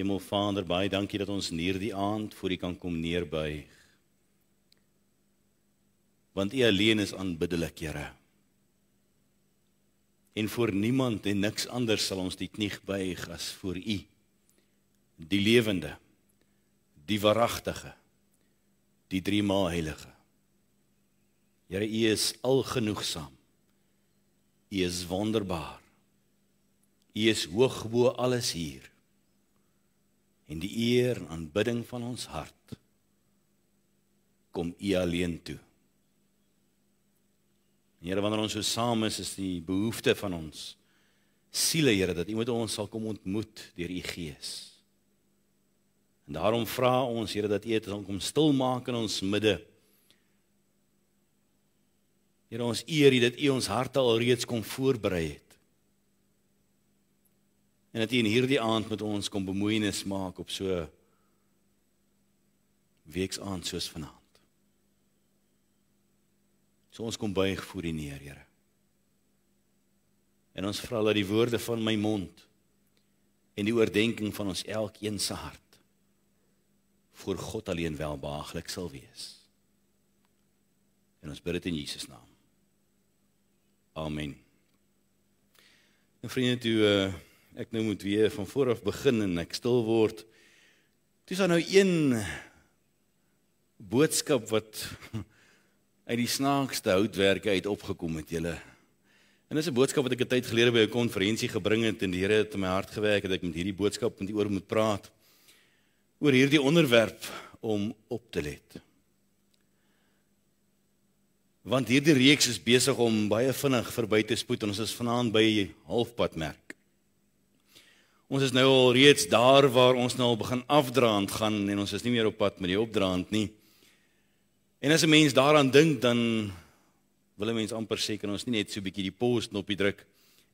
Hemelvader, baie dankie dat ons in hierdie aand voor U kan kom neerbuig. Want U alleen is aanbiddelik, Here. En voor niemand en niks anders sal ons die knie buig as voor U. Die lewende, die waaragtige, die drie maal heilige. Here, U is algenoegsaam. U is wonderbaar. U is hoog bo alles hier en die eer en aanbidding van ons hart kom U alleen toe. Here wanneer ons so saam is, is die behoefte van ons siele Here dat U met ons sal kom ontmoet deur U Gees. En daarom vra ons Here dat U dit kom stil maak in ons midde. Here ons eer U dat U ons harte alreeds kom voorberei het en dat U in hierdie aand met ons kom bemoeienis maak op so weeks aand soos vanaand. So ons kom buig voor U neer, Here. En ons vra dat die woorde van my mond en die oordeenking van ons elkeen se hart voor God alleen welbehaaglik sal wees. En ons bid dit in Jesus naam. Amen. En vriende, toe uh ek nou moet weer van voor af begin en ek stil word. Dis nou een boodskap wat uit die snaakste houtwerke uit opgekom het julle. En dis 'n boodskap wat ek 'n tyd gelede by 'n konferensie gebring het en die Here het in my hart gewerk dat ek met hierdie boodskap met u oor moet praat oor hierdie onderwerp om op te let. Want hierdie reeks is besig om baie vinnig verby te spoed en ons is vanaand by halfpad merk. Ons is nou al reeds daar waar ons nou al begin afdraand gaan en ons is nie meer op pad met die opdraand nie. En as 'n mens daaraan dink dan wil 'n mens amper sê kan ons nie net so 'n bietjie die pause knoppie druk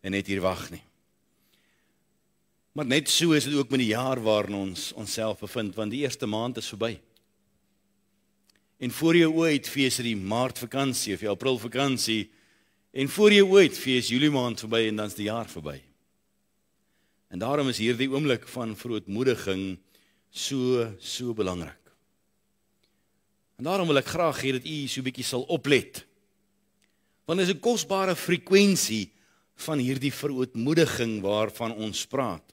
en net hier wag nie. Maar net so is dit ook met die jaar waarin ons onsself bevind want die eerste maand is verby. En voor jou oë het fees die Maart vakansie of die April vakansie en voor jou oë het fees Julie maand verby en dan's die jaar verby. En daarom is hierdie oomblik van verootmoediging so so belangrik. En daarom wil ek graag hê dat u so 'n bietjie sal oplet. Want dit is 'n kosbare frekwensie van hierdie verootmoediging waarvan ons praat.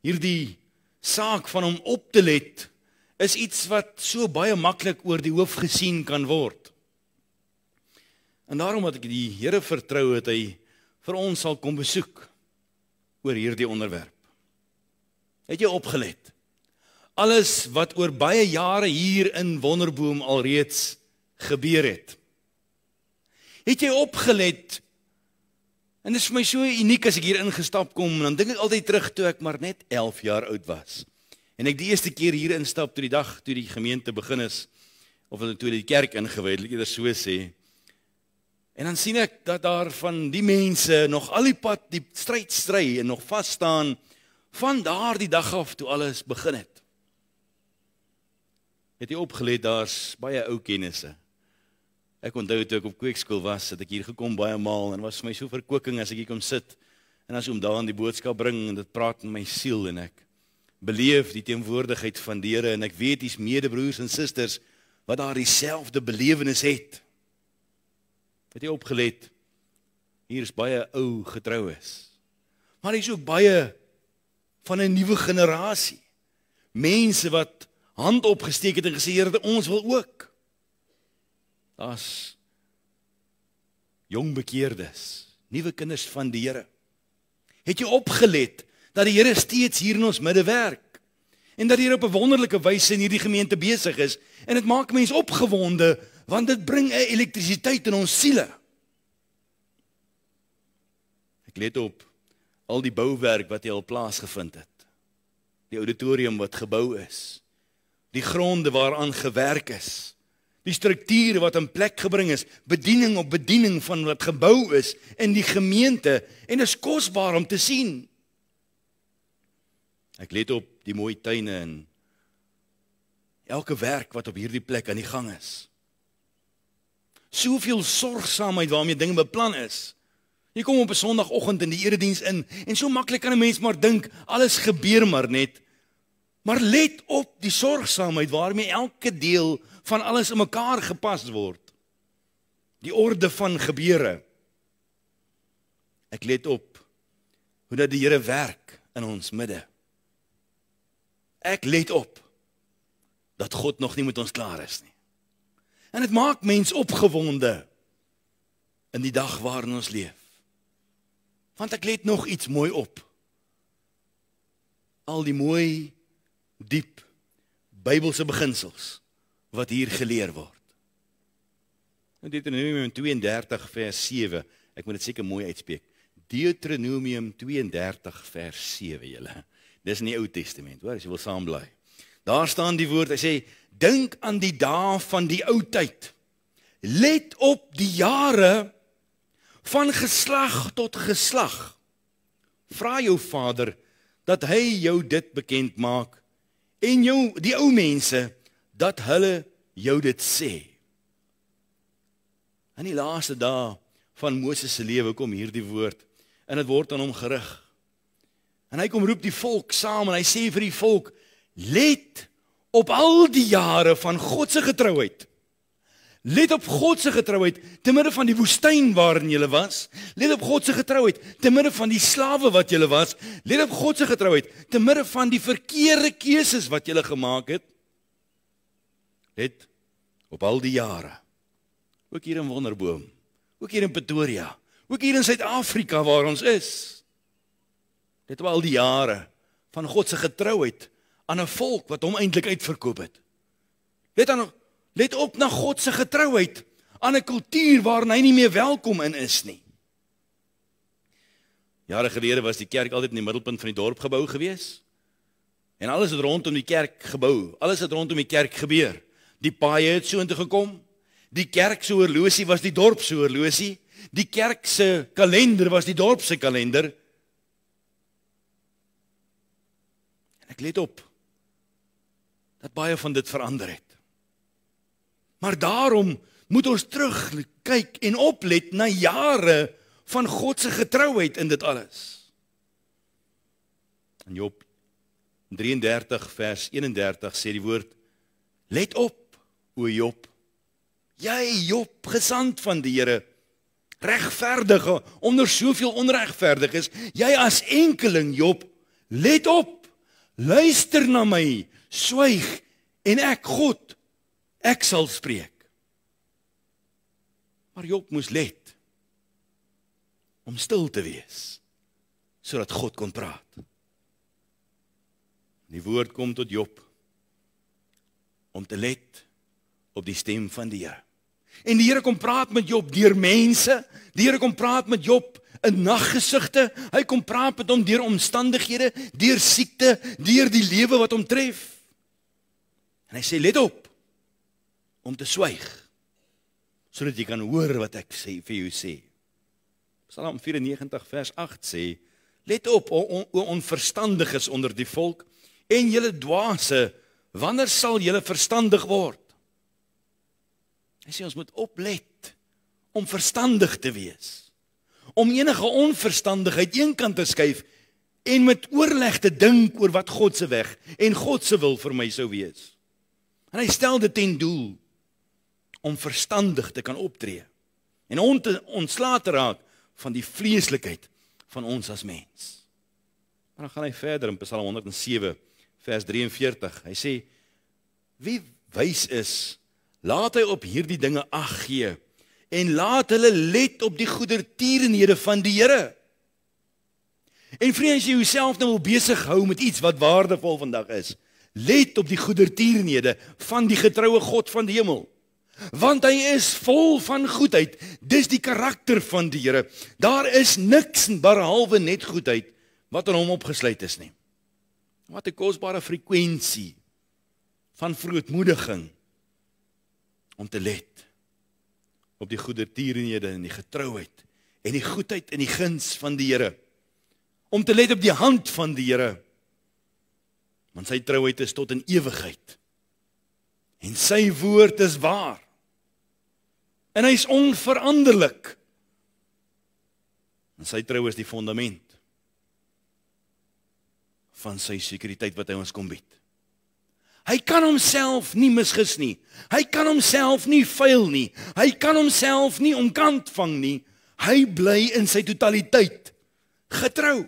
Hierdie saak van om op te let is iets wat so baie maklik oor die hoof gesien kan word. En daarom het ek die Here vertrou dat hy vir ons sal kom besoek oor hierdie onderwerp. Het jy opgelet? Alles wat oor baie jare hier in Wonderboom alreeds gebeur het. Het jy opgelet? En dit is vir my so uniek as ek hier ingestap kom dan dink ek altyd terug toe ek maar net 11 jaar oud was. En ek die eerste keer hier instap toe die dag toe die gemeente begin is of toe die kerk ingewy het, eerder so sê. En dan sien ek dat daar van die mense nog al die pad die stryd stry en nog vas staan van daardie dag af toe alles begin het. Het jy opgelet daar's baie ou kennisse. Ek onthou toe ek op kweekskool was, het ek hier gekom baie maal en was vir my so verkoeking as ek hier kom sit en as oom daan die boodskap bring en dit praat in my siel en ek beleef die teenwoordigheid van die Here en ek weet hier's medebroers en susters wat daar dieselfde belewenis het. Het jy opgelet? Hier is baie ou getroues. Maar hier's ook baie van 'n nuwe generasie. Mense wat hand opgesteek het en gesê Here, ons wil ook. Daar's jong bekeerdes, nuwe kinders van die Here. Het jy opgelet dat die Here steeds hier in ons midde werk? En dat hy op 'n wonderlike wyse in hierdie gemeente besig is en dit maak mense opgewonde want dit bring 'n elektrisiteit in ons siele. Ek let op al die bouwerk wat hier al plaasgevind het. Die auditorium wat gebou is. Die gronde waaraan gewerk is. Die strukture wat in plek gebring is, bediening op bediening van wat gebou is in die gemeente en is kosbaar om te sien. Ek let op die mooi tuine en elke werk wat op hierdie plek aan die gang is soveel sorgsaamheid waarmee dinge beplan is. Jy kom op 'n Sondagoggend in die erediens in en so maklik kan 'n mens maar dink alles gebeur maar net. Maar let op die sorgsaamheid waarmee elke deel van alles in mekaar gepas word. Die orde van gebeure. Ek let op hoe dat die Here werk in ons midde. Ek let op dat God nog nie met ons klaar is nie. En dit maak mens opgewonde in die dag waarin ons leef. Want ek let nog iets mooi op. Al die mooi diep Bybelse beginsels wat hier geleer word. In Deuteronomium 32 vers 7, ek moet dit seker mooi uitspreek. Deuteronomium 32 vers 7 julle. Dis in die Ou Testament, hoor, as jy wil saam bly. Daar staan die woord, hy sê dink aan die dae van die ou tyd. Let op die jare van geslag tot geslag. Vra jou Vader dat hy jou dit bekend maak en jou die ou mense dat hulle jou dit sê. In die laaste dae van Moses se lewe kom hierdie woord en dit word aan hom gerig. En hy kom roep die volk saam en hy sê vir die volk: "Let op al die jare van God se getrouheid." Let op God se getrouheid te midde van die woestyn waarin jy was. Let op God se getrouheid te midde van die slawe wat jy was. Let op God se getrouheid te midde van die verkeerde keuses wat jy gemaak het. Let op al die jare. Ook hier in Wonderboom, ook hier in Pretoria, ook hier in Suid-Afrika waar ons is. Let op al die jare van God se getrouheid aan 'n volk wat hom eintlik uitverkoop het. Let aan Let op na God se getrouheid aan 'n kultuur waarin hy nie meer welkom in is nie. Jare gelede was die kerk altyd in die middelpunt van die dorp gebou gewees. En alles het rondom die kerk gebou. Alles het rondom die kerk gebeur. Die paaie het so intoe gekom. Die kerk se horlosie was die dorp se horlosie. Die kerk se kalender was die dorp se kalender. En ek let op dat baie van dit verander het. Maar daarom moet ons terugkyk en oplet na jare van God se getrouheid in dit alles. In Job 33 vers 31 sê die woord: Let op, o Job. Jy Job, gesand van die Here, regverdige onder soveel onregverdiges, jy as enkeling Job, let op. Luister na my, swyg en ek God Ek sal spreek. Maar Job moes let om stil te wees sodat God kon praat. Die woord kom tot Job om te let op die stem van die Here. En die Here kom praat met Job deur mense. Die Here kom praat met Job in naggesigte. Hy kom praat met hom deur omstandighede, deur siekte, deur die lewe wat hom tref. En hy sê let op om te swyg sodat jy kan hoor wat ek sê vir jou sê. Psalm 94 vers 8 sê: Let op o, o, o onverstandiges onder die volk en julle dwaase, wanneer sal julle verstandig word? Hy sê ons moet oplet om verstandig te wees. Om enige onverstandigheid eenkant te skuif en met oorleg te dink oor wat God se weg en God se wil vir my sou wees. En hy stel dit ten doel om verstandig te kan optree en om te ontslae te raak van die vleeslikheid van ons as mens. Maar dan gaan hy verder in Psalm 107 vers 43. Hy sê wie wys is, laat hy op hierdie dinge ag gee en laat hulle let op die goedertierenhede van die Here. En vriende, as jy jouself nou wil besig hou met iets wat waardevol vandag is, let op die goedertierenhede van die getroue God van die hemel want hy is vol van goedheid. Dis die karakter van die Here. Daar is niks behalwe net goedheid wat aan hom opgesluit is nie. Wat 'n kosbare frekwensie van vrootmoediging om te let op die goedertierenhede en die getrouheid en die goedheid en die guns van die Here. Om te let op die hand van die Here. Want sy trouheid is tot in ewigheid. En sy woord is waar. En hy's onveranderlik. En sy trou is die fondament van sy sekuriteit wat hy ons kom bied. Hy kan homself nie misgis nie. Hy kan homself nie faal nie. Hy kan homself nie onkant vang nie. Hy bly in sy totaliteit getrou.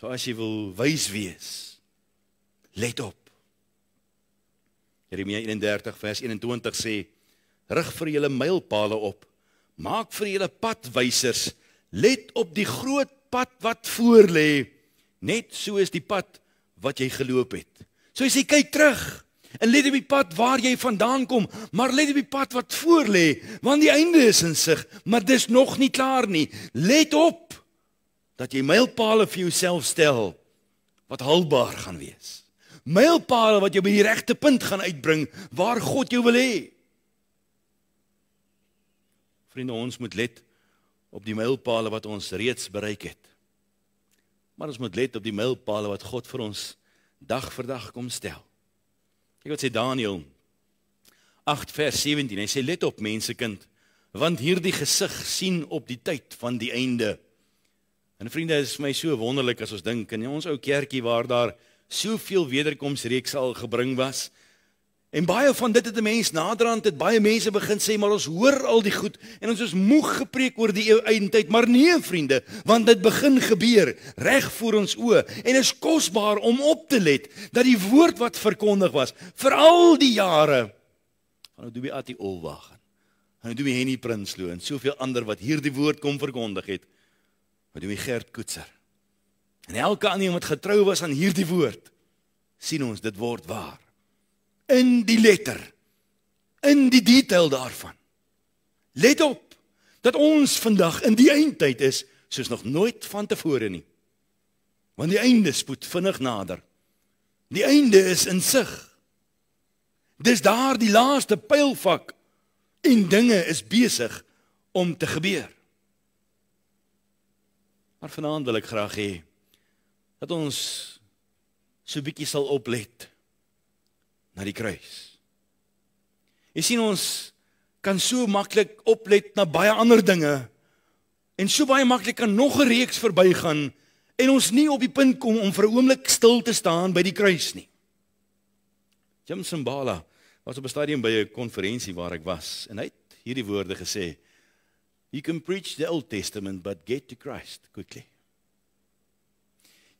So as jy wil wys wees, let op. Jeremia 31 vers 21 sê: Rig vir julle mylpale op. Maak vir julle padwysers. Let op die groot pad wat voor lê, net soos die pad wat jy geloop het. So as jy kyk terug en let op die pad waar jy vandaan kom, maar let op die pad wat voor lê, want die einde is in sig, maar dis nog nie klaar nie. Let op dat jy mylpale vir jouself stel wat haalbaar gaan wees. Mylpale wat jou by die regte punt gaan uitbring waar God jou wil hê. Vriende, ons moet let op die mylpale wat ons reeds bereik het. Maar ons moet let op die mylpale wat God vir ons dag vir dag kom stel. Kyk wat sê Daniël 8 vers 17. Hy sê let op mensekind, want hierdie gesig sien op die tyd van die einde. En vriende, dit is my so wonderlik as ons dink in ons ou kerkie waar daar soveel wederkomsreeks al gebring was. En baie van dit het 'n mens naderhand het baie mense begin sê maar ons hoor al die goed en ons is moeg gepreek oor die eindtyd. Maar nee vriende want dit begin gebeur reg voor ons oë en is kosbaar om op te let dat die woord wat verkondig was vir al die jare van Odubi Ati Olwagen en Odubi Henny Prinsloo en soveel ander wat hierdie woord kom verkondig het. Odubi Gert Koetser en elke ander wat getrou was aan hierdie woord sien ons dit word waar. In die letter in die detail daarvan. Let op dat ons vandag in die eindtyd is soos nog nooit vantevore nie. Want die einde spoed vinnig nader. Die einde is in sig. Dis daar die laaste pylfak en dinge is besig om te gebeur. Maar vanaand wil ek graag hê dat ons so bietjie sal oplet na die kruis. Jy sien ons kan so maklik oplet na baie ander dinge en so baie maklik kan nog 'n reeks verbygaan en ons nie op die punt kom om vir 'n oomblik stil te staan by die kruis nie. Jim Simbala was op 'n stadium by 'n konferensie waar ek was en hy het hierdie woorde gesê: You can preach the Old Testament but get to Christ quickly.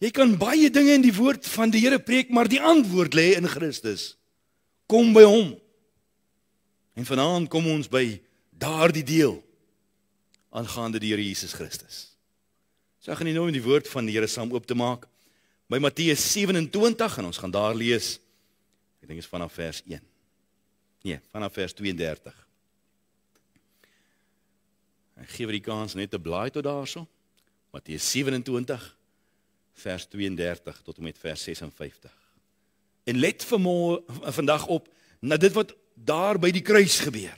Jy kan baie dinge in die woord van die Here preek, maar die antwoord lê in Christus kom by hom. En vanaand kom ons by daardie deel aangaande die Here Jesus Christus. So ek gaan nie nou in die woord van die Here saam oop te maak by Matteus 27 en ons gaan daar lees. Ek dink dit is vanaf vers 1. Nee, vanaf vers 32. Ek gee vir die kans net 'n blaai tot daarso. Matteus 27 vers 32 tot en met vers 56. En let vanmôre vandag op na dit wat daar by die kruis gebeur.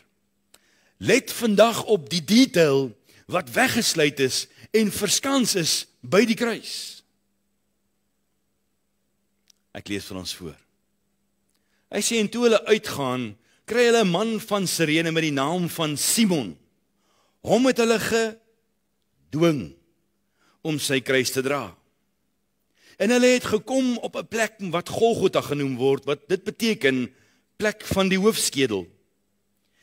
Let vandag op die detail wat weggesluit is en verskans is by die kruis. Ek lees vir ons voor. Hy sê en toe hulle uitgaan, kry hulle 'n man van Sirene met die naam van Simon. Hom het hulle gedwing om sy kruis te dra. En hulle het gekom op 'n plek wat Golgotha genoem word, wat dit beteken plek van die hoofskedel.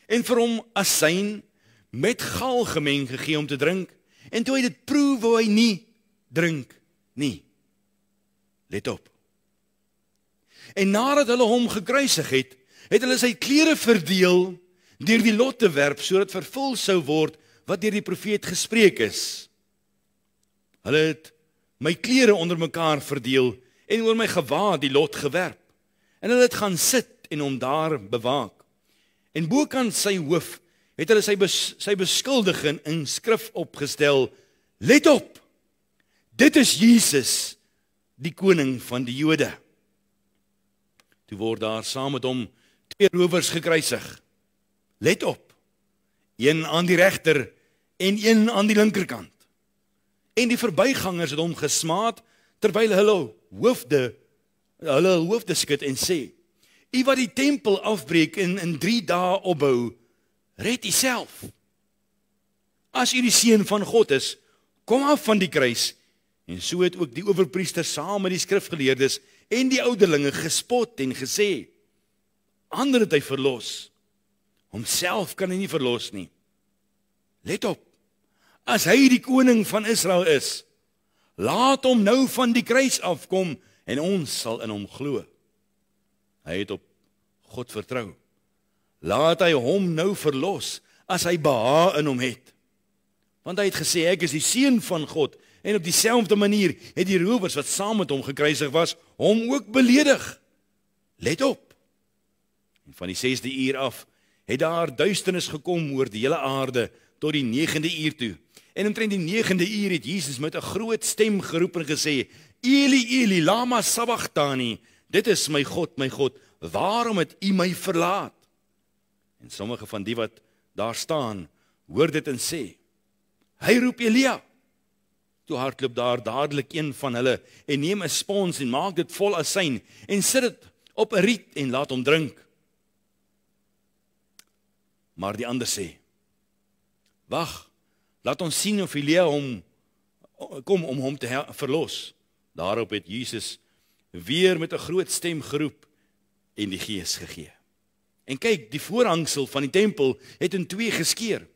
En vir hom asyn met gal gemeng gegee om te drink. En toe hy dit proe, wou hy nie drink nie. Let op. En nadat hulle hom gekruisig het, het hulle sy klere verdeel deur die lot te werp sodat vervul sou word wat deur die profeet gespreek is. Hulle het my klere onder mekaar verdeel en oor my gewaad die lot gewerp. En hulle het gaan sit en hom daar bewaak. En bokant sy hoof het hulle sy bes, sy beskuldiging in skrif opgestel. Let op. Dit is Jesus, die koning van die Jode. Toe word daar saam met hom twee rowers gekruisig. Let op. Een aan die regter en een aan die linkerkant. En die verbygangers het hom gesmaat terwyl hulle hoofde hulle hoofde skud en sê: "U wat die tempel afbreek en in 3 dae opbou, red u self. As u die seun van God is, kom af van die kruis. En so het ook die owerpriester saam met die skrifgeleerdes en die ouderlinge gespot en gesê: "Ander het hy verlos. Homself kan hy nie verlos nie." Let op. As hy die koning van Israel is, laat hom nou van die kruis afkom en ons sal in hom glo. Hy het op God vertrou. Laat hy hom nou verlos as hy behaag in hom het. Want hy het gesê ek is die seun van God en op dieselfde manier het die rowers wat saam met hom gekruisig was, hom ook beledig. Let op. En van die 6de uur af het daar duisternis gekom oor die hele aarde tot die 9de uur toe. En omtrent die 9de uur het Jesus met 'n groot stem geroep en gesê: "Eli Eli, lama sabachthani?" Dit is my God, my God, waarom het U my verlaat? En sommige van die wat daar staan, hoor dit en sê: Hy roep Elia. Toe hardloop daar dadelik een van hulle en neem 'n spons en maak dit vol asyn en sit dit op 'n riet en laat hom drink. Maar die ander sê: Wag, laat ons sien of Elia hom kom om hom te verlos. Daarop het Jesus weer met 'n groot stem geroep en die gees gegee. En kyk, die voorhangsel van die tempel het in twee geskeur,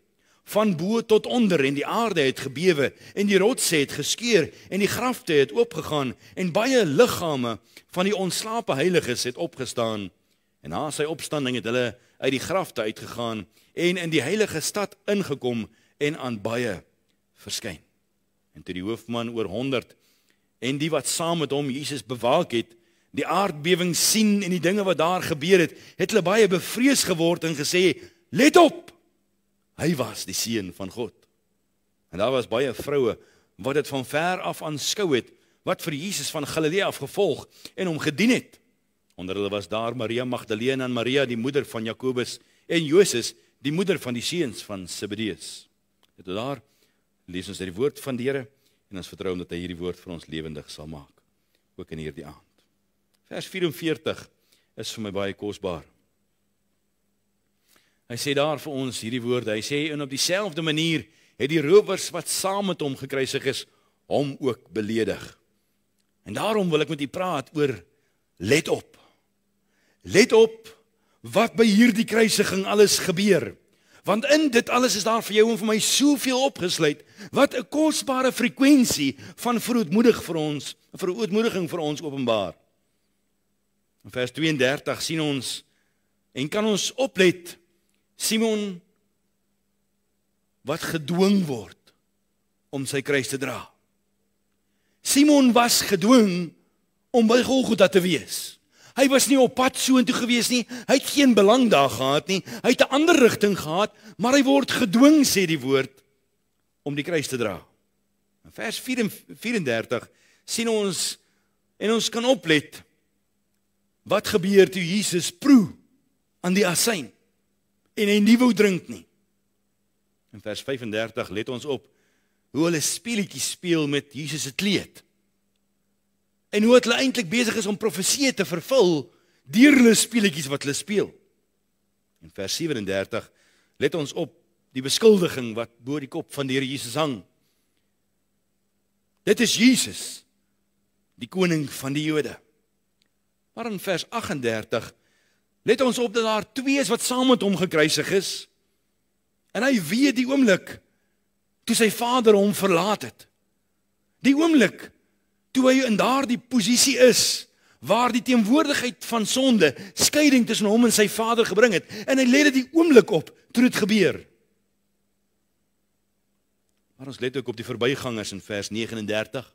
van bo tot onder en die aarde het gebewe en die rotse het geskeur en die grafte het oopgegaan en baie liggame van die ontslape heiliges het opgestaan. En na sy opstanding het hulle uit die grafte uitgegaan en in die heilige stad ingekom en aan baie verskyn. En toe die hoofman oor 100 en die wat saam met hom Jesus bewaak het, die aardbewing sien en die dinge wat daar gebeur het, het hulle baie bevrees geword en gesê: "Let op! Hy was die seun van God." En daar was baie vroue wat dit van ver af aanskou het wat vir Jesus van Galilea af gevolg en hom gedien het. Onder hulle was daar Maria Magdalene en Maria die moeder van Jakobus en Joses die moeder van die seuns van Zebedeus. Dit daar lees ons uit die woord van die Here en ons vertrou dat hy hierdie woord vir ons lewendig sal maak ook in hierdie aand. Vers 44 is vir my baie kosbaar. Hy sê daar vir ons hierdie woorde. Hy sê en op dieselfde manier het die rowers wat saam met hom gekruisig is, hom ook beledig. En daarom wil ek met u praat oor let op. Let op wat by hierdie kruisiging alles gebeur. Want in dit alles is daar vir jou en vir my soveel opgesluit wat 'n kosbare frekwensie van verootmoedig vir ons, verootmoediging vir ons openbaar. In vers 32 sien ons en kan ons oplet Simon wat gedwing word om sy kruis te dra. Simon was gedwing om by Golgotha te wees. Hy was nie op pad soontoe gewees nie. Hy het geen belang daar gehad nie. Hy het 'n ander rigting gehad, maar hy word gedwing sê die woord om die kruis te dra. In vers 34 sien ons en ons kan oplet wat gebeur toe Jesus proe aan die asyn en hy nie wou drink nie. In vers 35 let ons op hoe hulle speletjies speel met Jesus se kleed en hoe hulle eintlik besig is om profeseë te vervul deur hulle speletjies wat hulle speel. In vers 37 let ons op die beskuldiging wat bo die kop van die Here Jesus hang. Dit is Jesus, die koning van die Jode. Maar in vers 38 let ons op dat daar twee is wat saam met hom gekruisig is. En hy weet die oomblik toe sy vader hom verlaat het. Die oomblik toe hy in daardie posisie is waar die teenwoordigheid van sonde skeiding tussen hom en sy vader gebring het en hy lê dit die oomblik op toe dit gebeur. Maar ons let ook op die verbygangers in vers 39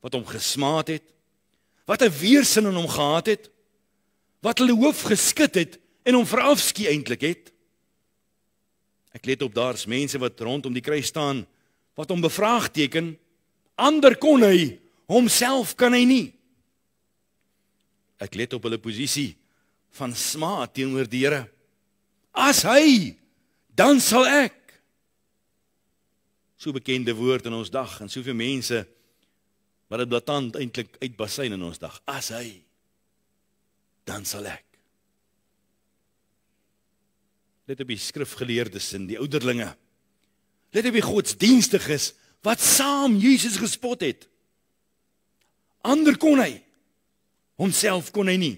wat hom gesmaat het, wat 'n weerstand in hom gehad het, wat hulle hoof geskit het en hom verafskie eintlik het. Ek let op daar's mense wat rondom die kruis staan wat hom bevraagteken. Ander kon hy homself kan hy nie. Ek let op hulle posisie van smaad teenoor die Here. As hy, dan sal ek. So bekende woord in ons dag en soveel mense wat dit blaatant eintlik uitbasyn in ons dag. As hy, dan sal ek. Let op die skrifgeleerdes en die ouderlinge. Let op die godsdienstiges wat saam Jesus gespot het. Ander kon hy. Homself kon hy nie.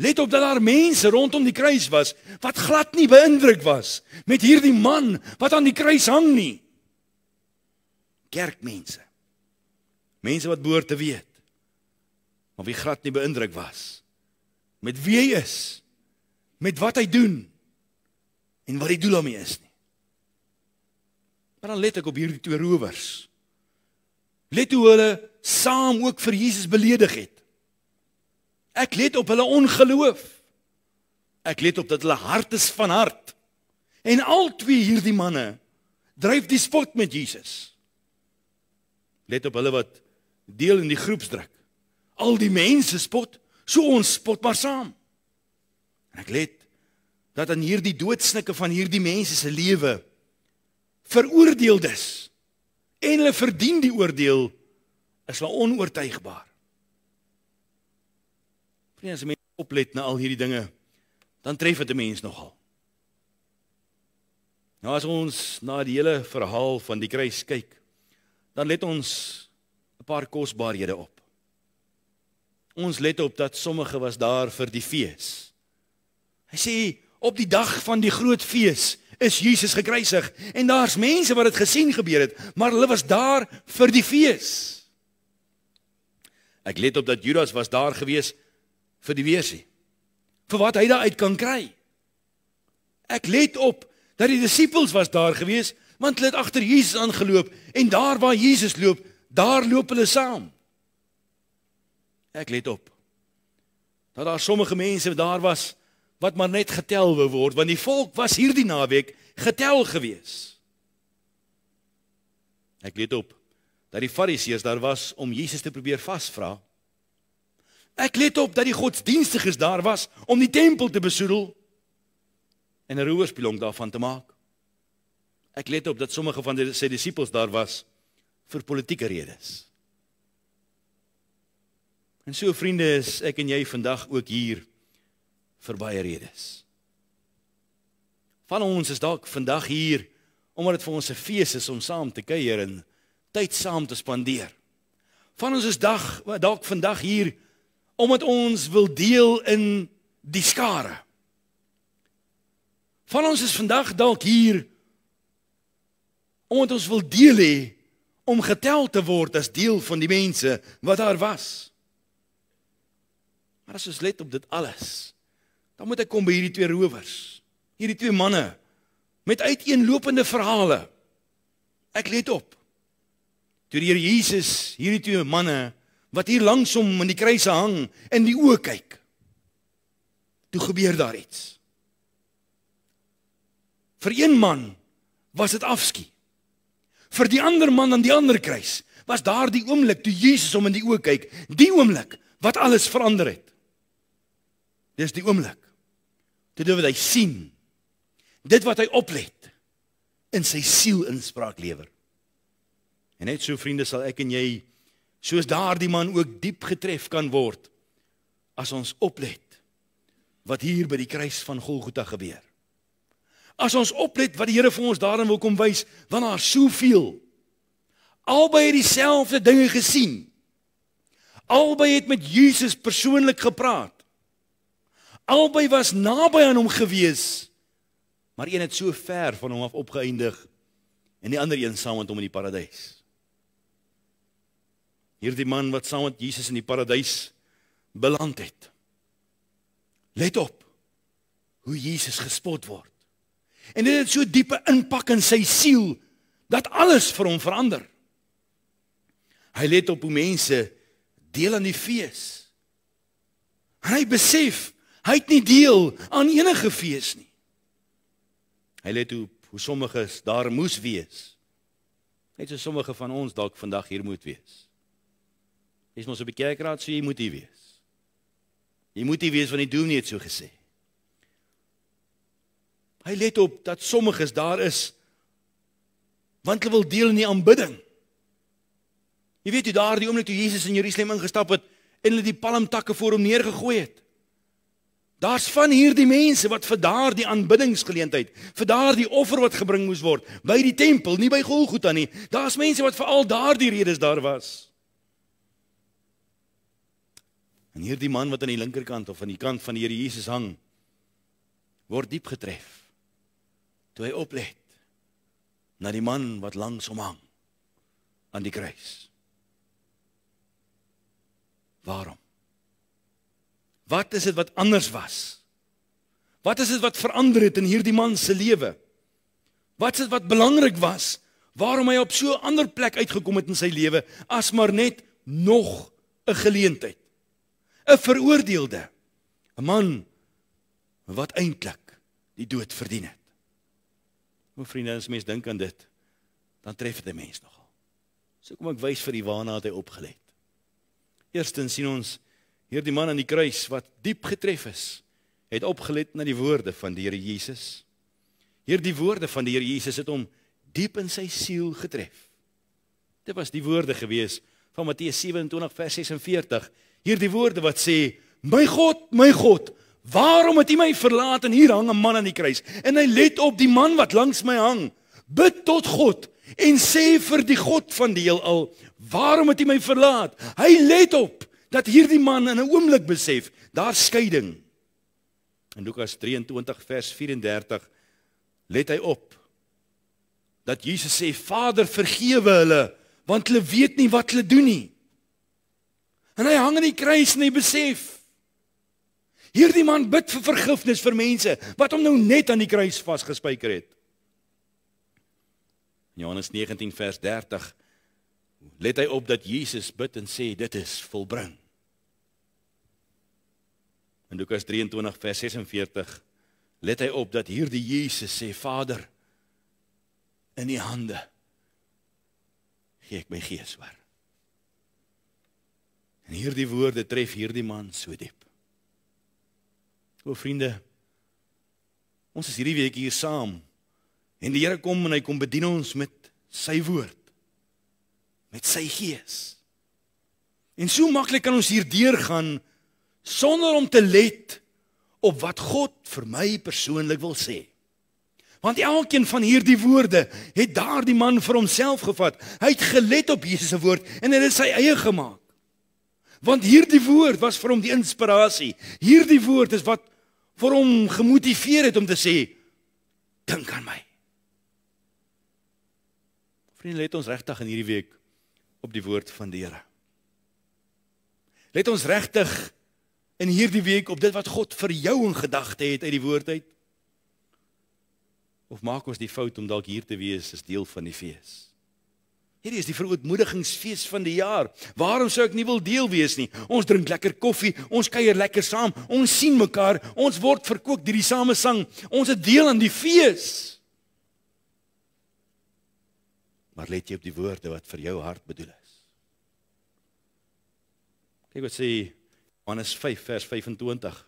Let op dat daar mense rondom die kruis was wat glad nie beïndruk was met hierdie man wat aan die kruis hang nie. Kerkmense. Mense wat behoort te weet. Maar wie glad nie beïndruk was met wie hy is, met wat hy doen en wat die doel daarmee is nie. Maar dan let ek op hierdie twee rowers. Let hoe hulle saam ook vir Jesus beledig het. Ek let op hulle ongeloof. Ek let op dat hulle hart is van hart. En al twee hierdie manne dryf die spot met Jesus. Let op hulle wat deel in die groepsdruk. Al die mense spot, so ons spot maar saam. En ek let dat aan hierdie doodsnikke van hierdie mense se lewe veroordeeldes en hulle verdien die oordeel is wel onoortuigbaar. Vriende, as jy oplet na al hierdie dinge, dan tref dit 'n mens nogal. Nou as ons na die hele verhaal van die kruis kyk, dan let ons 'n paar kosbarehede op. Ons let op dat sommige was daar vir die fees. Hy sê op die dag van die groot fees is Jesus gekruisig en daar's mense wat dit gesien gebeur het, maar hulle was daar vir die fees. Ek let op dat Judas was daar gewees vir die weersie. Vir wat hy daar uit kan kry. Ek let op dat die disippels was daar gewees want hulle het agter Jesus aangeloop en daar waar Jesus loop, daar loop hulle saam. Ek let op dat daar sommige mense daar was wat maar net getel wou word want die volk was hierdie naweek getel gewees. Ek let op dat die fariseërs daar was om Jesus te probeer vasvra. Ek let op dat die godsdienstiges daar was om die tempel te besoedel en 'n roerspilong daarvan te maak. Ek let op dat sommige van sy disippels daar was vir politieke redes. En so vriende is ek en jy vandag ook hier vir baie redes. Van ons is dalk vandag hier omdat dit vir ons 'n fees is om saam te kuier en tyd saam te spandeer. Van ons is dag dalk vandag hier omdat ons wil deel in die skare. Van ons is vandag dalk hier omdat ons wil deel hê om getel te word as deel van die mense wat daar was. Maar as ons let op dit alles, dan moet ek kom by hierdie twee rowers. Hierdie twee manne met uiteenlopende verhale. Ek let op. Toe die Here Jesus hierdie twee manne wat hier langs hom in die kruis hang in die oë kyk. Toe gebeur daar iets. Vir een man was dit afskie. Vir die ander man aan die ander kruis was daardie oomblik toe Jesus hom in die oë kyk, die oomblik wat alles verander het. Dis die oomblik dit wat hy sien. Dit wat hy oplet in sy siel inspraak lewer. En net so vriende sal ek en jy soos daardie man ook diep getref kan word as ons oplet wat hier by die kruis van Golgotha gebeur. As ons oplet wat die Here vir ons daarin wil kom wys want daar soveel albei het dieselfde dinge gesien. Albei het met Jesus persoonlik gepraat Albei was naby aan hom gewees. Maar een het so ver van hom af opgeëindig en die ander een saam met hom in die paradys. Hierdie man wat saam met Jesus in die paradys beland het. Let op hoe Jesus gespot word. En dit het so diepe impak in sy siel dat alles vir hom verander. Hy let op hoe mense deel aan die fees. En hy besef Hy het nie deel aan enige fees nie. Hy let hoe hoe sommiges daar moes wees. Net so sommige van ons dalk vandag hier moet wees. Jy's mos op die kerkraad, so jy moet hier wees. Jy moet hier wees want die dominee het so gesê. Hy let op dat sommiges daar is want hulle wil deel in die aanbidding. Jy weet jy daardie oomblik toe Jesus in Jerusalem ingestap het en hulle die palmtakke voor hom neergegooi het. Daar's van hierdie mense wat vir daardie aanbiddingsgeleentheid, vir daardie offer wat gebring moes word by die tempel, nie by Golgotha nie. Daar's mense wat vir al daardie redes daar was. En hierdie man wat aan die linkerkant of aan die kant van die Here Jesus hang, word diep getref. Toe hy oplet na die man wat langs hom hang aan die kruis. Waarom? Wat is dit wat anders was? Wat is dit wat verander het in hierdie man se lewe? Wat is dit wat belangrik was? Waarom hy op so 'n ander plek uitgekom het in sy lewe as maar net nog 'n geleentheid? 'n Veroordeelde, 'n man wat eintlik die dood verdien het. O vriende, as mens dink aan dit, dan tref dit 'n mens nogal. So kom ek wys vir u waarna hy opgelet. Eerstens sien ons hierdie man aan die kruis wat diep getref is, het opgelet na die woorde van die Here Jesus. Hierdie woorde van die Here Jesus het hom diep in sy siel getref. Dit was die woorde gewees van Matteus 27 vers 46. Hierdie woorde wat sê: "My God, my God, waarom het U my verlaat?" En hier hang 'n man aan die kruis en hy let op die man wat langs my hang. Bid tot God en sê vir die God van die heelal: "Waarom het U my verlaat?" Hy let op dat hierdie man in 'n oomblik besef, daar skeiding. In Lukas 23 vers 34 let hy op dat Jesus sê Vader vergewe hulle want hulle weet nie wat hulle doen nie. En hy hang aan die kruis en hy besef hierdie man bid vir vergifnis vir mense wat hom nou net aan die kruis vasgespijker het. Johannes 19 vers 30 let hy op dat Jesus bid en sê dit is volbring. In Lukas 23 vers 46 let hy op dat hierdie Jesus sê Vader in u hande gee ek my gees oor. En hierdie woorde tref hierdie man so diep. O vriende, ons is hierdie week hier saam en die Here kom en hy kom bedien ons met sy woord met sy gees. En so maklik kan ons hier deurgaan sonder om te let op wat God vir my persoonlik wil sê. Want elkeen van hierdie woorde het daardie man vir homself gevat. Hy het gelet op Jesus se woord en dit is sy eie gemaak. Want hierdie woord was vir hom die inspirasie. Hierdie woord is wat vir hom gemotiveer het om te sê dink aan my. Vriende, let ons regtig in hierdie week op die woord van die Here. Let ons regtig in hierdie week op dit wat God vir jou in gedagte het uit die woord uit. Of maak ons die fout om dalk hier te wees as deel van die fees? Hierdie is die verootmoedigingsfees van die jaar. Waarom sou ek nie wil deel wees nie? Ons drink lekker koffie, ons kuier lekker saam, ons sien mekaar, ons word verkoop deur die samesang. Ons het deel aan die fees. Maar let jy op die woorde wat vir jou hart bedoel is. Kyk wat sê Johannes 5 vers 25.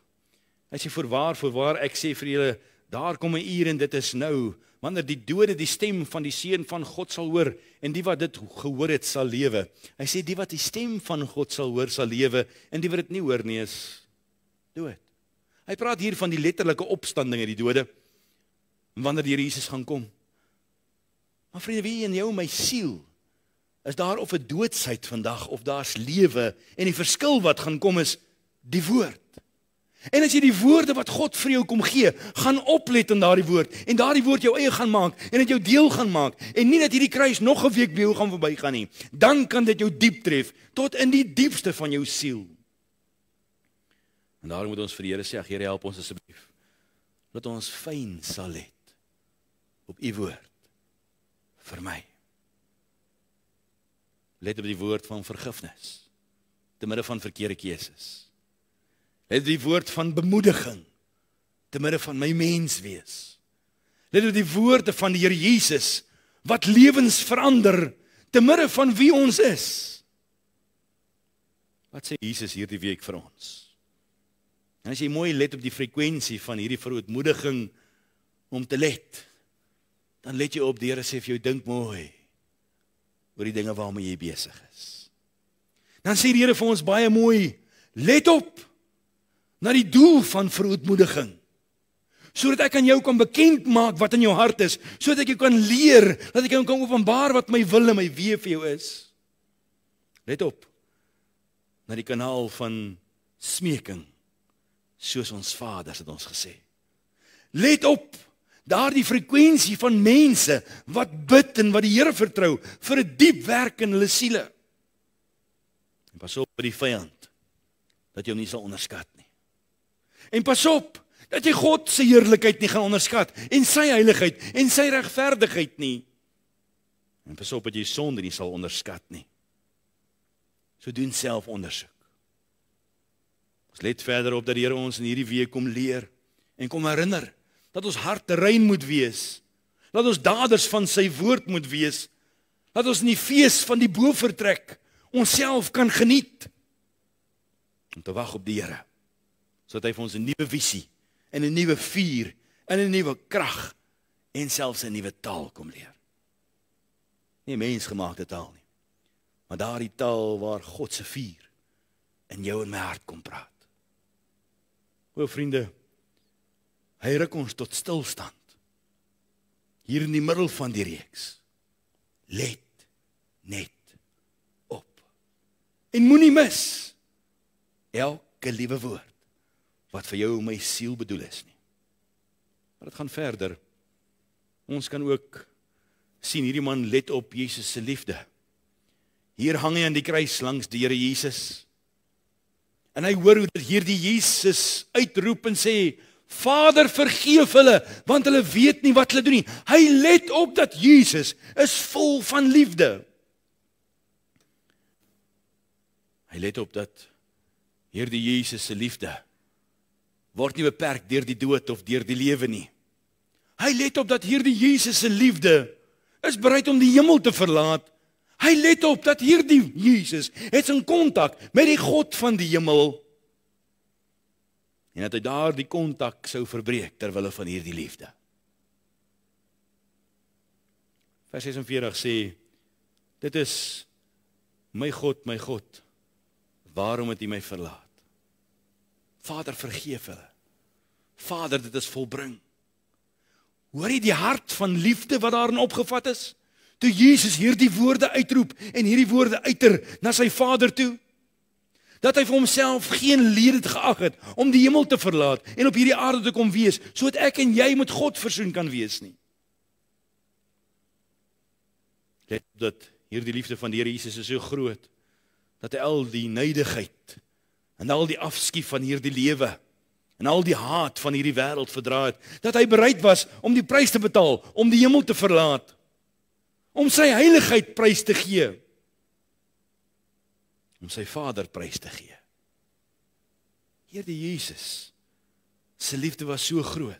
Hy sê voorwaar voorwaar ek sê vir julle Daar kom 'n uur en dit is nou wanneer die dode die stem van die seun van God sal hoor en die wat dit gehoor het sal lewe. Hy sê die wat die stem van God sal hoor sal lewe en die wat dit nie hoor nie is dood. Hy praat hier van die letterlike opstanding uit die dode wanneer die Here Jesus gaan kom. Maar vriende, wie in jou my siel is daar of 'n doodsheid vandag of daar's lewe en die verskil wat gaan kom is die woord. En as jy die woorde wat God vir jou kom gee, gaan oplet in daardie woord en daardie woord jou eie gaan maak en dit jou deel gaan maak en nie dat hierdie kruis nog 'n week by jou gaan verbygaan nie, dan kan dit jou diep tref tot in die diepste van jou siel. En daarom moet ons vir die Here sê, Here help ons asseblief dat ons fyn sal let op u woord vir my. Let op die woord van vergifnis te midde van verkeerde keuses het die woord van bemoediging te midde van my mens wees. Let op die woorde van die Here Jesus wat lewens verander te midde van wie ons is. Wat sê Jesus hierdie week vir ons? En as jy mooi let op die frekwensie van hierdie verootmoediging om te let, dan let jy op die Here sê vir jou dink mooi oor die dinge waarmee jy besig is. Dan sê die Here vir ons baie mooi, let op na die doel van verootmoediging. Sodat ek aan jou kan bekend maak wat in jou hart is, sodat ek jou kan leer, dat ek jou kan openbaar wat my wil en my wee vir jou is. Let op. Na die kanaal van smeking soos ons Vader het ons gesê. Let op daardie frekwensie van mense wat bid en wat die Here vertrou vir 'n diep werk in hulle siele. En pas op vir die vyand dat jy hom nie sal onderskat. En pas op dat jy God se heerlikheid nie gaan onderskat en sy heiligheid en sy regverdigheid nie. En pas op dat jy sonde nie sal onderskat nie. So doen selfondersoek. Ons let verder op dat die Here ons in hierdie week kom leer en kom herinner dat ons harte rein moet wees. Dat ons daders van sy woord moet wees. Dat ons in die fees van die bovertrek onsself kan geniet. Om te wag op die Here sodat hy vir ons 'n nuwe visie en 'n nuwe vuur en 'n nuwe krag en selfs 'n nuwe taal kom leer. Nie mensgemaakte taal nie. Maar daardie taal waar God se vuur in jou en my hart kom praat. O vriende, hy ruk ons tot stilstand. Hier in die middel van die reeks. Let net op. En moenie mis elke liewe woord wat vir jou en my siel bedoel is nie. Maar dit gaan verder. Ons kan ook sien hierdie man let op Jesus se liefde. Hier hang hy aan die kruis langs die Here Jesus. En hy hoor hoe dit hierdie Jesus uitroep en sê: "Vader, vergeef hulle, want hulle weet nie wat hulle doen nie." Hy let op dat Jesus is vol van liefde. Hy let op dat hierdie Jesus se liefde word nie beperk deur die dood of deur die lewe nie. Hy let op dat hierdie Jesus se liefde is bereid om die hemel te verlaat Hy let op dat hierdie Jesus het 'n kontak met die God van die hemel. En dat hy daardie kontak sou verbreek ter wille van hierdie liefde. Vers 46 sê dit is my God, my God, waarom het U my verlaat? Vader, vergeef hulle. Vader, dit is volbring. Hoor jy die hart van liefde wat daarin opgevat is? toe Jesus hierdie woorde uitroep en hierdie woorde uiter na sy Vader toe dat hy vir homself geen lede geag het om die hemel te verlaat en op hierdie aarde te kom wees sodat ek en jy met God versoen kan wees nie. Let dat hierdie liefde van die Here Jesus is so groot dat hy al die neidigheid en al die afskuw van hierdie lewe en al die haat van hierdie wêreld verdra het dat hy bereid was om die prys te betaal om die hemel te verlaat om sy heiligheid prys te gee om sy Vader prys te gee. Here die Jesus se liefde was so groot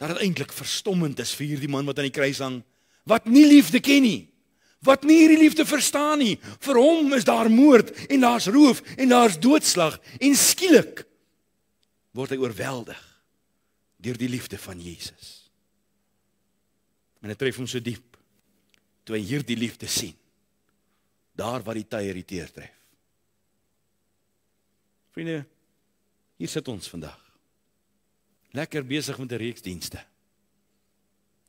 dat dit eintlik verstommend is vir hierdie man wat aan die kruis hang wat nie liefde ken nie wat nie hierdie liefde verstaan nie vir hom is daar moord en daar's roof en daar's doodslag en skielik word hy oorweldig deur die liefde van Jesus en dit tref hom so diep toe hy hierdie liefde sien. Daar waar die tye irriteer tref. Vriende, hier sit ons vandag. Lekker besig met 'n reeks dienste.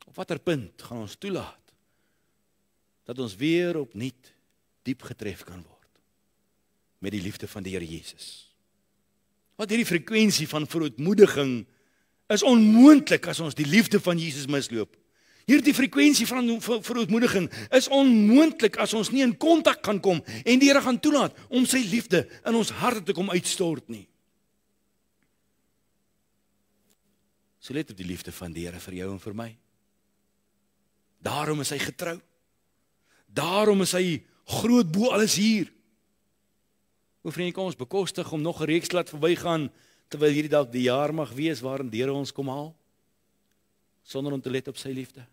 Op watter punt gaan ons toelaat dat ons weer opnuut diep getref kan word met die liefde van die Here Jesus? Wat hierdie frekwensie van verootmoediging is onmoontlik as ons die liefde van Jesus misloop. Hierdie frekwensie van verootmoediging is onmoontlik as ons nie in kontak kan kom en die Here gaan toelaat om sy liefde in ons harte te kom uitstort nie. So let op die liefde van die Here vir jou en vir my. Daarom is hy getrou. Daarom is hy groot bo alles hier. O vriende, kom ons bekostig om nog 'n reeks laat verbygaan terwyl hierdie dalk die jaar mag wees waarin Here ons kom haal sonder om te let op sy liefde.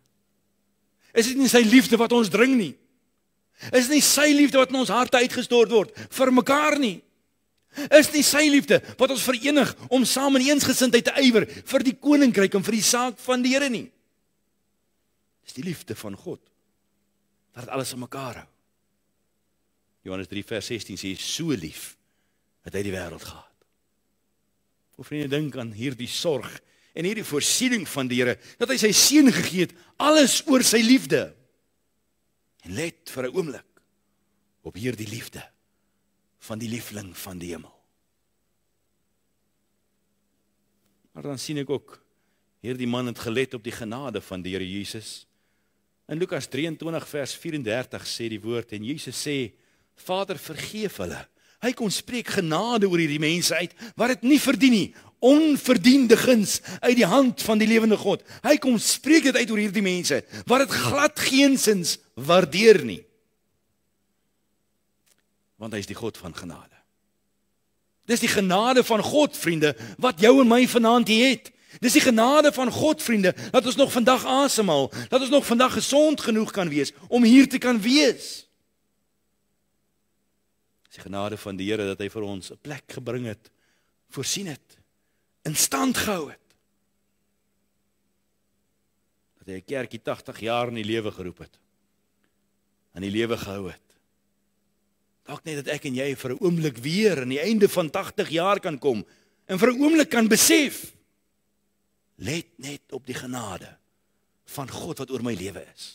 Is dit nie sy liefde wat ons dring nie? Is dit nie sy liefde wat in ons harte uitgestort word vir mekaar nie? Is nie sy liefde wat ons verenig om saam in eensgesindheid te ywer vir die koninkryk en vir die saak van die Here nie? Dis die liefde van God wat alles aan mekaar hou. Johannes 3 vers 16 sê so lief het hy die wêreld gehad. Hoe vriende dink aan hierdie sorg en hierdie voorsiening van die Here dat hy sy seun gegee het alles oor sy liefde. En let vir 'n oomblik op hierdie liefde van die liefling van die hemel. Maar dan sien ek ook hierdie man het gelet op die genade van die Here Jesus. In Lukas 23 vers 34 sê die woord en Jesus sê: "Vader, vergeef hulle." Hy kon spreek genade oor hierdie mense uit wat dit nie verdien nie, onverdiende guns uit die hand van die lewende God. Hy kom spreek dit uit oor hierdie mense wat dit glad geensins waardeer nie. Want hy is die God van genade. Dis die genade van God, vriende, wat jou en my vanaand hier het. Dis die genade van God vriende dat ons nog vandag asemhaal, dat ons nog vandag gesond genoeg kan wees om hier te kan wees. Dis die genade van die Here dat hy vir ons 'n plek gebring het, voorsien het, in stand gehou het. Dat hy 'n kerkie 80 jaar in die lewe geroep het. aan die lewe gehou het. Dalk net dat ek en jy vir 'n oomblik weer aan die einde van 80 jaar kan kom en vir 'n oomblik kan besef Let net op die genade van God wat oor my lewe is.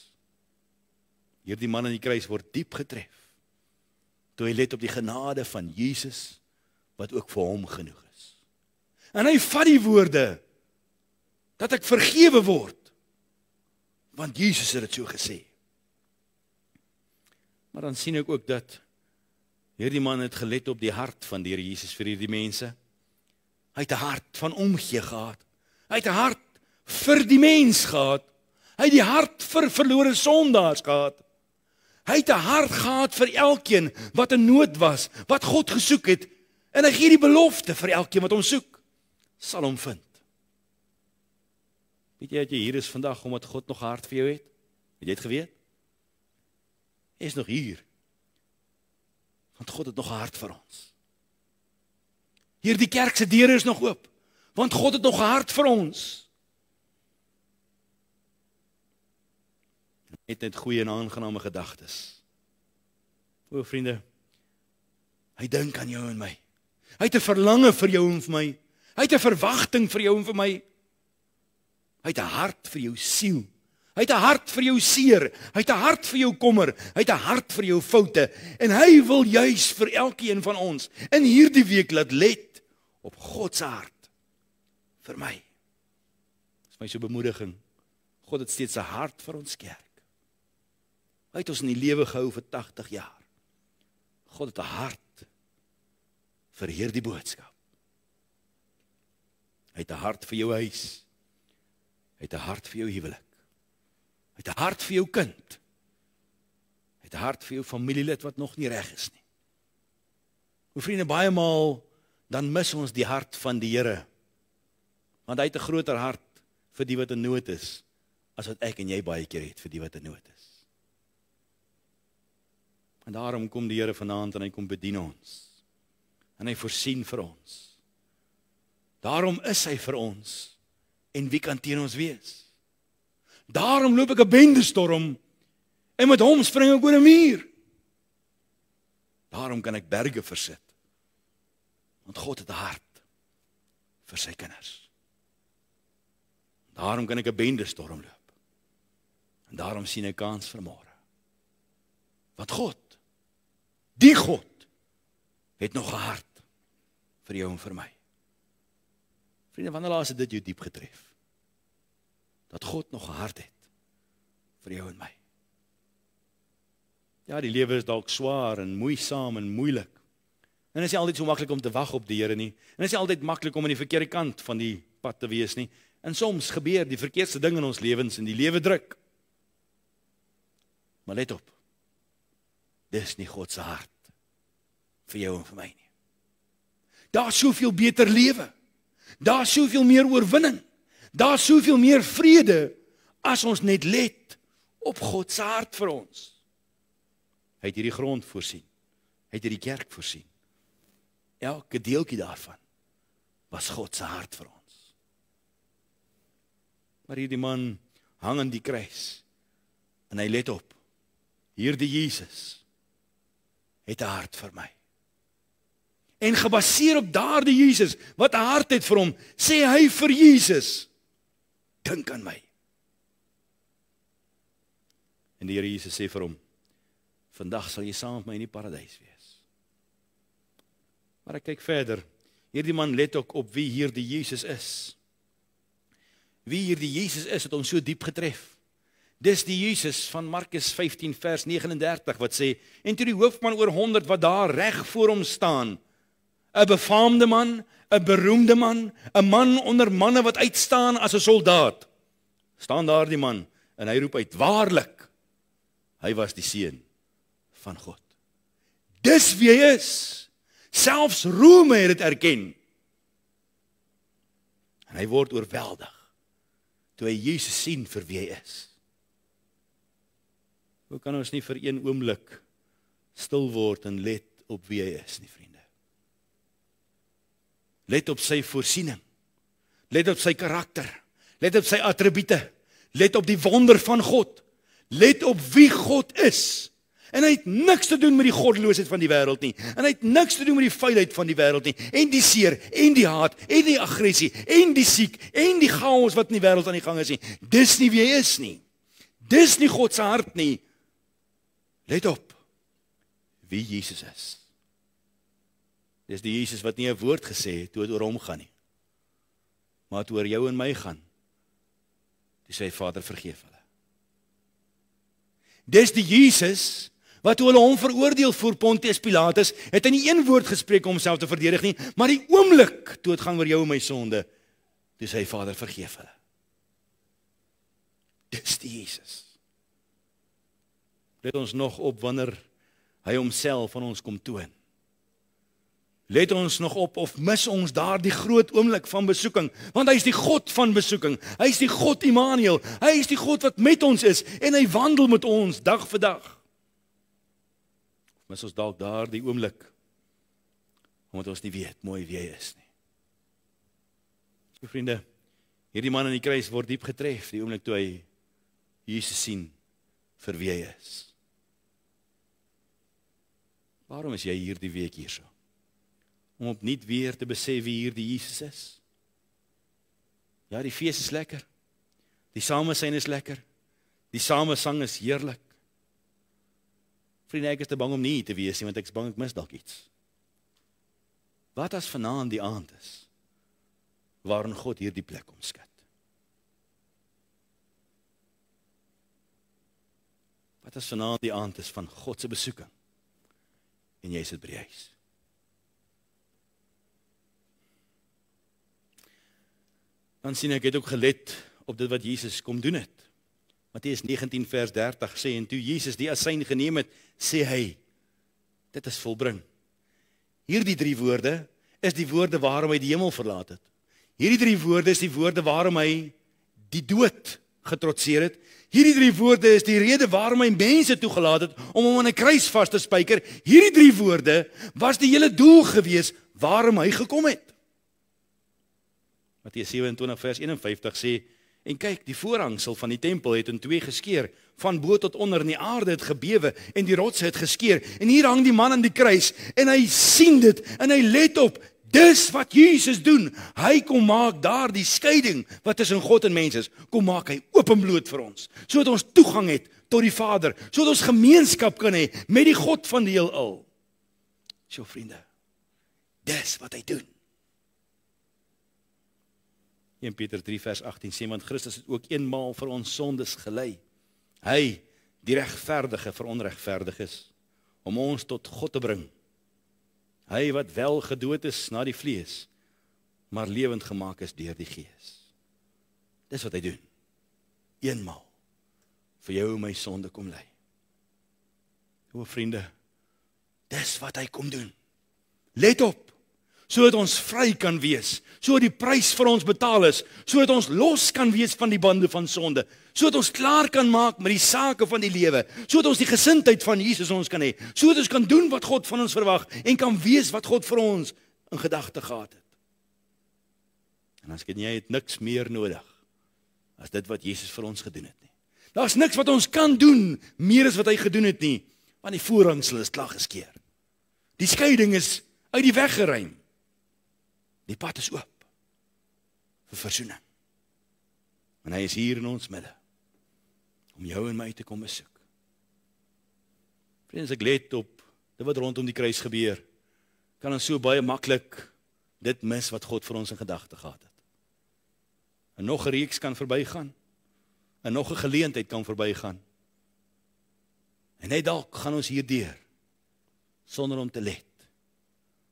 Hierdie man aan die kruis word diep getref. Toe hy let op die genade van Jesus wat ook vir hom genoeg is. En hy vat die woorde dat ek vergewe word want Jesus het dit so gesê. Maar dan sien ek ook dat hierdie man het gelet op die hart van die Here Jesus vir hierdie mense. Hy het 'n hart van omgee gehad. Hy het 'n hart vir die mens gehad. Hy het die hart vir verlore sondaars gehad. Hy het 'n hart gehad vir elkeen wat in nood was, wat God gesoek het, en hy gee die belofte vir elkeen wat hom soek, sal hom vind. Weet jy dat jy hier is vandag omdat God nog hart vir jou het? Het jy dit geweet? Hy is nog hier. Want God het nog 'n hart vir ons. Hierdie kerk se deure is nog oop want God het nog 'n hart vir ons. Net net goeie en aangename gedagtes. O vriende, hy dink aan jou en my. Hy het 'n verlange vir jou en vir my. Hy het 'n verwagting vir jou en vir my. Hy het 'n hart vir jou siel. Hy het 'n hart vir jou seer. Hy het 'n hart vir jou kommer. Hy het 'n hart vir jou foute en hy wil juis vir elkeen van ons in hierdie week laat let op God se hart vir my. Dis my so bemoediging. God het steeds 'n hart vir ons kerk. Hy het ons in die lewe gehou vir 80 jaar. God het 'n hart vir hierdie boodskap. Hy het 'n hart vir jou huis. Hy het 'n hart vir jou huwelik. Hy het 'n hart vir jou kind. Hy het 'n hart vir jou familielid wat nog nie reg is nie. O vriende, baie maal dan mis ons die hart van die Here want hy het 'n groter hart vir die wat in nood is as wat ek en jy baie keer het vir die wat in nood is. En daarom kom die Here vanaand en hy kom bedien ons. En hy voorsien vir ons. Daarom is hy vir ons en wie kan teen ons wees? Daarom loop ek 'n bendestorm en met hom spring ek oor 'n muur. Daarom kan ek berge versit. Want God het 'n hart vir sy kinders. Daarom kan ek 'n bende storm loop. En daarom sien ek kans vir môre. Wat God die God het nog gehard vir jou en vir my. Vriende, wanneer laas het dit jou diep getref? Dat God nog gehard het vir jou en my. Ja, die lewe is dalk swaar en moeisaam en moeilik. En dit is nie altyd so maklik om te wag op die Here nie. En dit is nie altyd maklik om aan die verkeerde kant van die pad te wees nie. En soms gebeur die verkeerde ding in ons lewens en die lewe druk. Maar let op. Dis nie God se hart vir jou en vir my nie. Daar's soveel beter lewe. Daar's soveel meer oorwinning. Daar's soveel meer vrede as ons net let op God se hart vir ons. Hy het hierdie grond voorsien. Hy het hierdie kerk voorsien. Elke deeltjie daarvan was God se hart vir ons. Maar hierdie man hang aan die kruis. En hy let op. Hierdie Jesus het 'n hart vir my. En gebaseer op daardie Jesus wat 'n hart het vir hom, sê hy vir Jesus: Dink aan my. En die Here Jesus sê vir hom: Vandag sal jy saam met my in die paradys wees. Maar ek kyk verder. Hierdie man let ook op wie hierdie Jesus is. Wie hierdie Jesus is, het ons so diep getref. Dis die Jesus van Markus 15 vers 39 wat sê en toe die hoofman oor 100 wat daar reg voor hom staan 'n befaamde man, 'n beroemde man, 'n man onder manne wat uitstaan as 'n soldaat. staan daar die man en hy roep uit: "Waarlik, hy was die seun van God." Dis wie hy is. Selfs Rome het dit erken. En hy word oorweldig toe hy Jesus sien vir wie hy is. Hoe kan ons nie vir een oomblik stil word en let op wie hy is nie, vriende? Let op sy voorsiening. Let op sy karakter. Let op sy attribute. Let op die wonder van God. Let op wie God is. En hy het niks te doen met die goddeloosheid van die wêreld nie. En hy het niks te doen met die vuilheid van die wêreld nie. En die seer en die haat en die aggressie en die siek en die chaos wat in die wêreld aan die gang is nie. Dis nie wie hy is nie. Dis nie God se hart nie. Let op wie Jesus is. Dis die Jesus wat nie 'n woord gesê het toe dit oor hom gaan nie. Maar dit oor jou en my gaan. Dis sy Vader vergeef hulle. Dis die Jesus wat toe hulle hom veroordeel voor Pontius Pilatus, het hy nie een woord gespreek om homself te verdedig nie, maar die oomblik toe dit gaan oor jou en my sonde, dis hy Vader vergeef hulle. Dis die Jesus. Let ons nog op wanneer hy homself aan ons kom toon. Let ons nog op of mis ons daardie groot oomblik van besoeking, want hy is die God van besoeking. Hy is die God Immanuel. Hy is die God wat met ons is en hy wandel met ons dag vir dag mis ons dalk daardie oomblik omdat ons nie weet mooi wie hy is nie. So vriende, hierdie man aan die kruis word diep getref die oomblik toe hy Jesus sien vir wie hy is. Waarom is jy hierdie week hierso? Om opnuut weer te besef wie hierdie Jesus is. Ja, die fees is lekker. Die samesyn is lekker. Die samesang is heerlik. Vriende, ek is te bang om nie te wees nie want ek is bang ek mis dalk iets. Wat as vanaand die aand is waarin God hierdie plek omskat? Wat as vanaand die aand is van God se besoeking en jy sit by die huis? Dan sien ek het ook gelet op dit wat Jesus kom doen het. Matteus 19 vers 30 sê en toe Jesus die asyn geneem het, sê hy dit is volbring. Hierdie drie woorde is die woorde waarom hy die hemel verlaat het. Hierdie drie woorde is die woorde waarom hy die dood getrotseer het. Hierdie drie woorde is die rede waarom hy mense toegelaat het om hom aan 'n kruis vas te spyker. Hierdie drie woorde was die hele doel gewees waarom hy gekom het. Matteus 27 vers 51 sê En kyk, die voorhangsel van die tempel het in twee geskeur, van bo tot onder in die aarde het gebewe en die rotse het geskeur. En hier hang die man aan die kruis en hy sien dit en hy let op. Dis wat Jesus doen. Hy kom maak daardie skeiding wat tussen God en mens is, kom maak hy openbloot vir ons, sodat ons toegang het tot die Vader, sodat ons gemeenskap kan hê met die God van die heelal. Sjoe vriende. Dis wat hy doen. 1 Peter 3 vers 18 sê want Christus het ook eenmaal vir ons sondes gelei. Hy, die regverdige vir onregverdiges, om ons tot God te bring. Hy wat wel gedood is na die vlees, maar lewend gemaak is deur die Gees. Dis wat hy doen. Eenmaal vir jou en my sonde kom lei. O vriende, dis wat hy kom doen. Let op sodat ons vry kan wees, sodat die prys vir ons betaal is, sodat ons los kan wees van die bande van sonde, sodat ons klaar kan maak met die sake van die lewe, sodat ons die gesindheid van Jesus ons kan hê, sodat ons kan doen wat God van ons verwag en kan wees wat God vir ons in gedagte gehad het. En as jy het niks meer nodig as dit wat Jesus vir ons gedoen het nie. Daar's niks wat ons kan doen meer as wat hy gedoen het nie, want die voorhangsel is klaar geskeur. Die skeiding is uit die weg geruim. Die pad is oop vir verzoening. En hy is hier in ons midde om jou en my te kom besoek. Vriende, ek let op dit wat rondom die kruis gebeur. Kan ons so baie maklik dit mis wat God vir ons in gedagte gehad het. En nog 'n reeks kan verbygaan. En nog 'n geleentheid kan verbygaan. En net dalk gaan ons hierdeur sonder om te let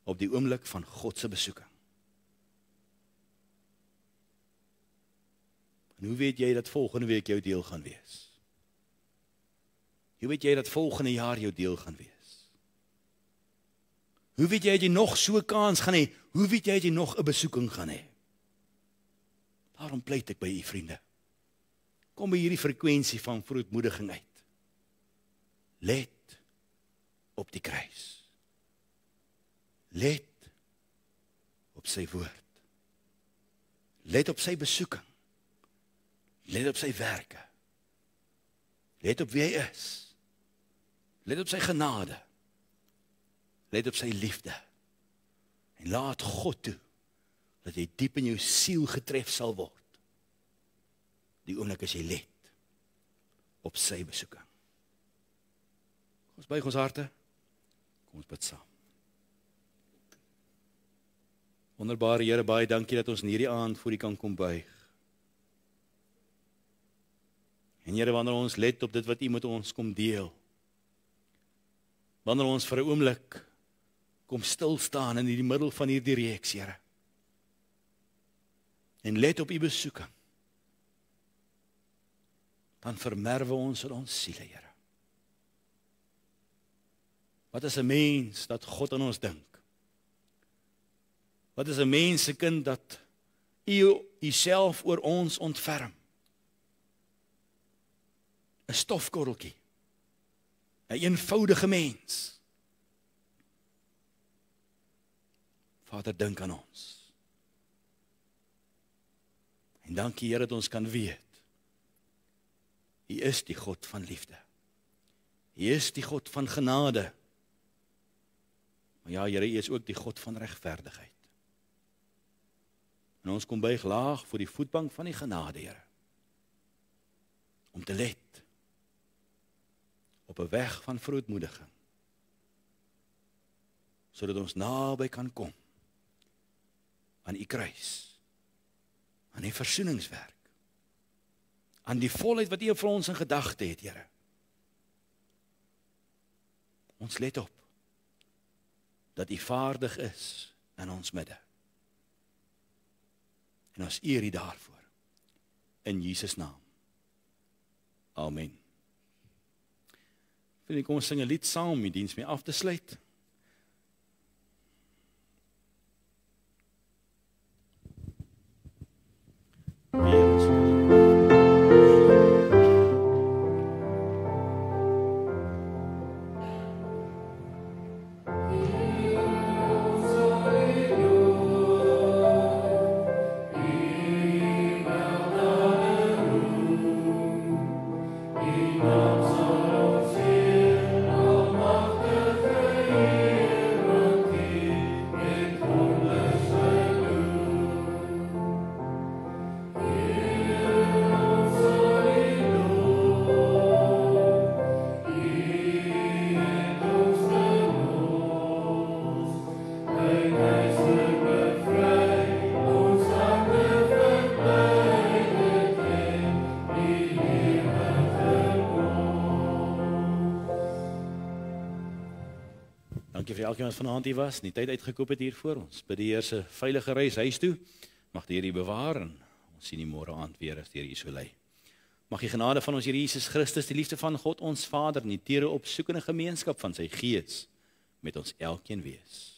op die oomblik van God se besoeking. En hoe weet jy dat volgende week jou deel gaan wees? Hoe weet jy dat volgende jaar jou deel gaan wees? Hoe weet jy jy nog so kans gaan hê? Hoe weet jy jy nog 'n besoeking gaan hê? Daarom pleit ek by u vriende. Kom by hierdie frekwensie van vrootmoediging uit. Let op die kruis. Let op sy woord. Let op sy besoeking. Let op sy werke. Let op wie hy is. Let op sy genade. Let op sy liefde. En laat God toe dat jy diep in jou siel getref sal word. Die oomblik as jy let op sy besoeking. Ons buig ons harte. Kom ons bid saam. Wonderbare Here, baie dankie dat ons in hierdie aand voor U kan kom buig. En Here, wanneer ons let op dit wat U met ons kom deel. Wanneer ons vir 'n oomblik kom stil staan in die middel van hierdie reeks, Here. En let op U besoeking. Dan vermerwe ons in ons siele, Here. Wat is 'n mens dat God aan ons dink? Wat is 'n mens se kind dat U Uself oor ons ontferm? 'n stofkorreltjie. 'n eenvoudige mens. Vader, dink aan ons. En dankie Here dat ons kan weet. U is die God van liefde. U is die God van genade. Maar ja, Here, U is ook die God van regverdigheid. En ons kom buig laag voor die voetbank van die genade, Here. Om te let op 'n weg van vrootmoediging sodat ons naby kan kom aan u kruis aan die versoeningswerk aan die volheid wat u vir ons in gedagte het Here. Ons let op dat u vaardig is in ons midde. En ons eer u daarvoor. In Jesus naam. Amen Wil jy kom ons sing 'n lied saam om die diens mee af te sluit? Elkeen wat vanaand hier was, nie tyd uitgekoop het hier voor ons. Bid die Here se veilige reis huis toe. Mag die Here u bewaar en ons sien u môre aand weer as die Here u so lei. Mag die genade van ons Here Jesus Christus, die liefde van God ons Vader en die teere opsoekende gemeenskap van sy Gees met ons elkeen wees.